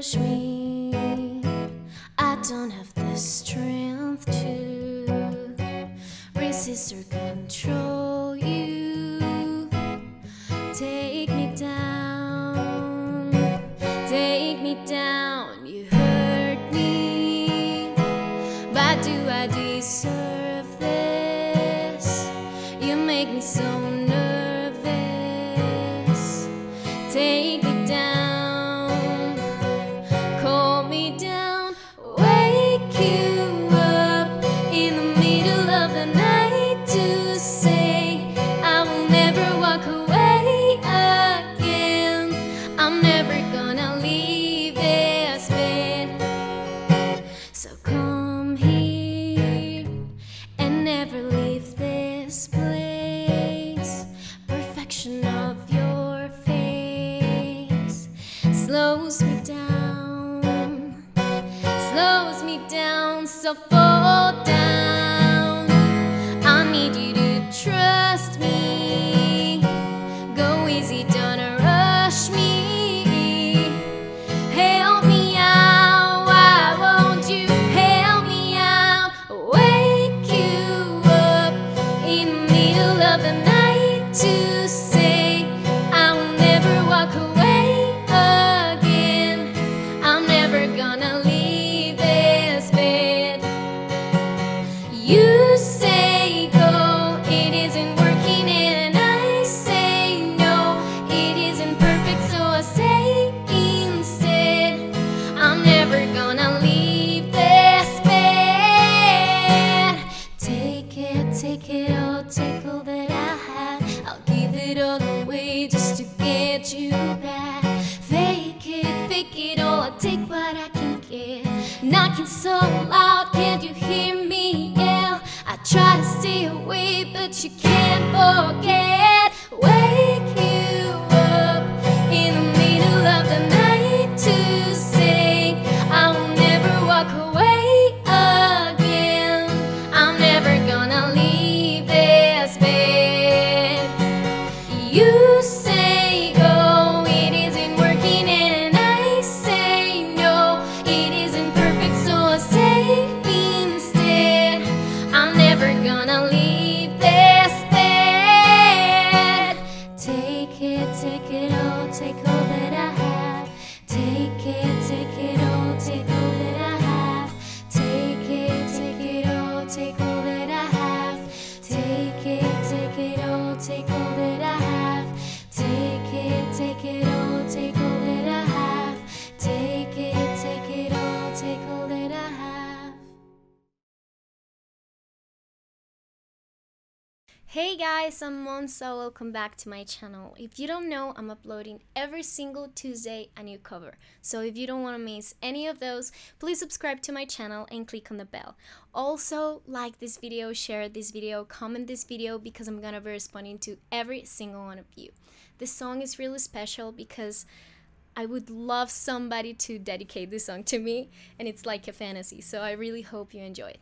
push me. I don't have the strength to resist or control you. Take me down, take me down. You hurt me, but do I deserve this? You make me so slows me down, slows me down, so fall down. Take what I can get. Knocking so loud, can't you hear me yell? I try to stay away, but you can't forget. Wake Take it, all, take all that I have. Take it, take Hey guys, I'm Monssa. Welcome back to my channel. If you don't know, I'm uploading every single Tuesday a new cover. So if you don't want to miss any of those, please subscribe to my channel and click on the bell. Also, like this video, share this video, comment this video because I'm gonna be responding to every single one of you. This song is really special because I would love somebody to dedicate this song to me and it's like a fantasy. So I really hope you enjoy it.